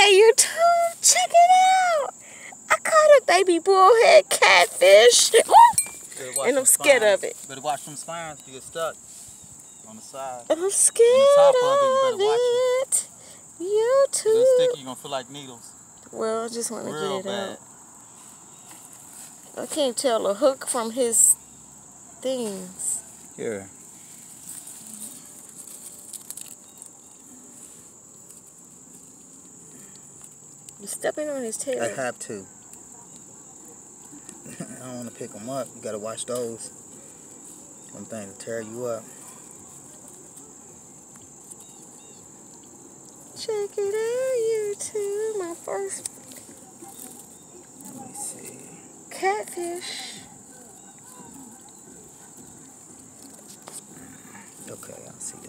Okay, YouTube, check it out. I caught a baby bullhead catfish. And I'm scared spines. of it. Better watch them spines. You get stuck on the side. And I'm scared top of it, you of better watch it. If it's sticky, you're gonna feel like needles. Well, I just want to get it bad. out. I can't tell a hook from his things. Here. You're stepping on his tail. I have to. I don't want to pick them up. You got to watch those. Them things tear you up. Check it out, YouTube. My first. Let me see. Catfish. Okay, I see that.